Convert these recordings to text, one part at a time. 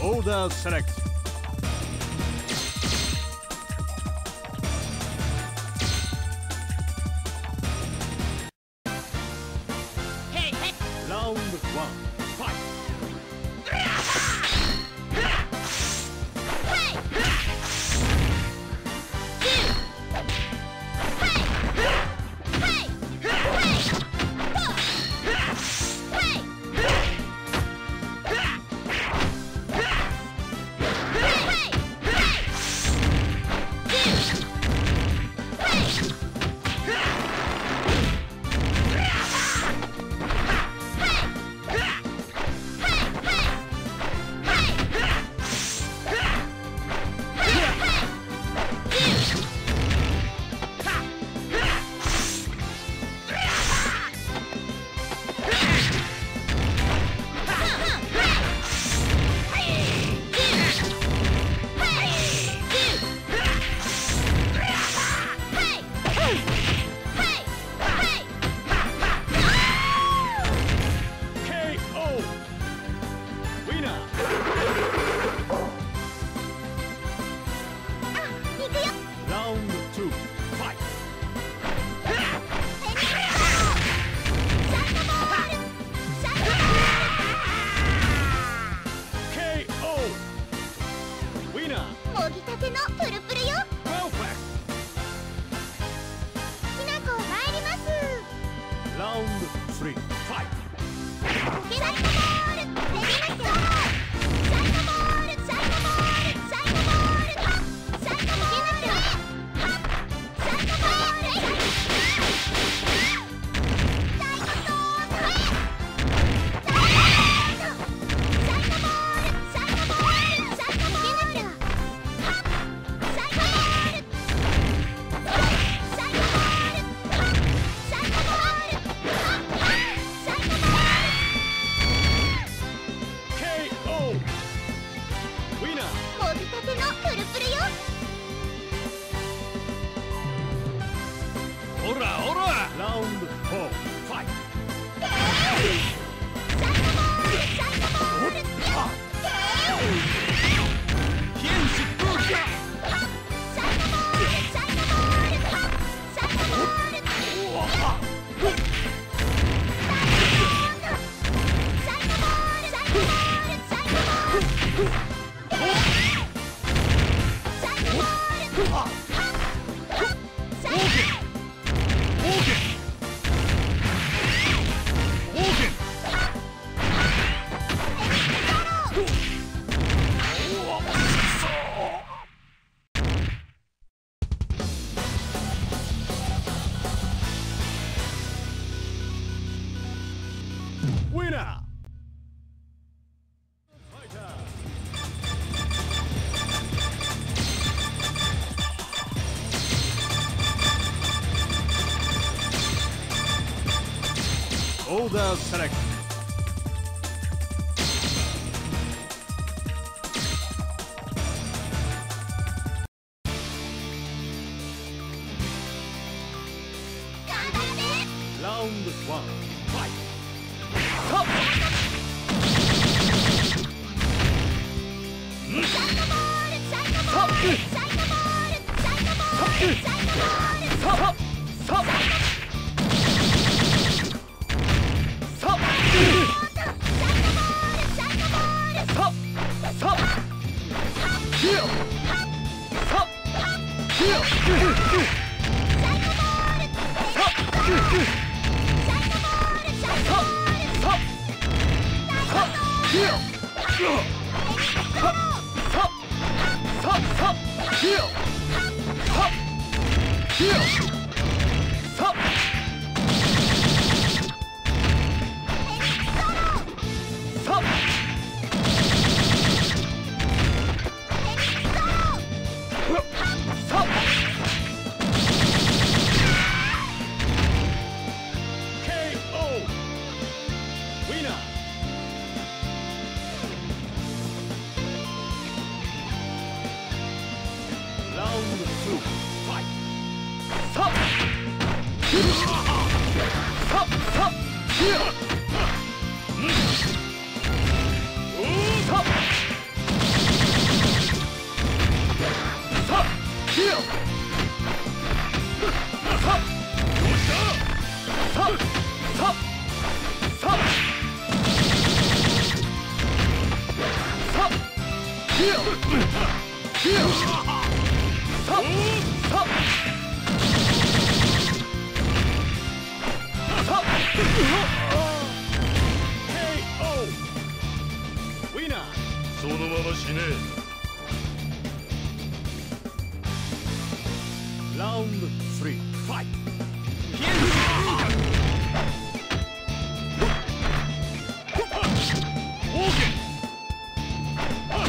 Order select. Hey, hey. Round one, fight. ンド3ファイト Order Select. Round one. Yeah!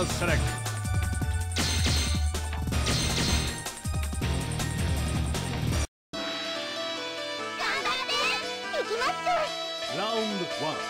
Missiles selected. Round one.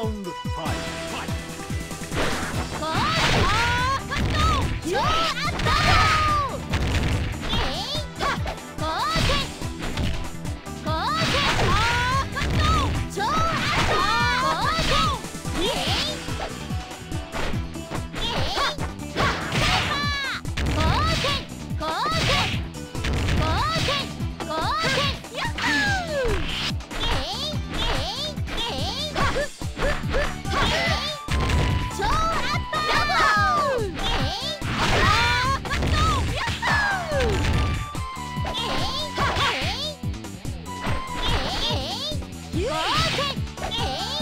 Round five. Hey!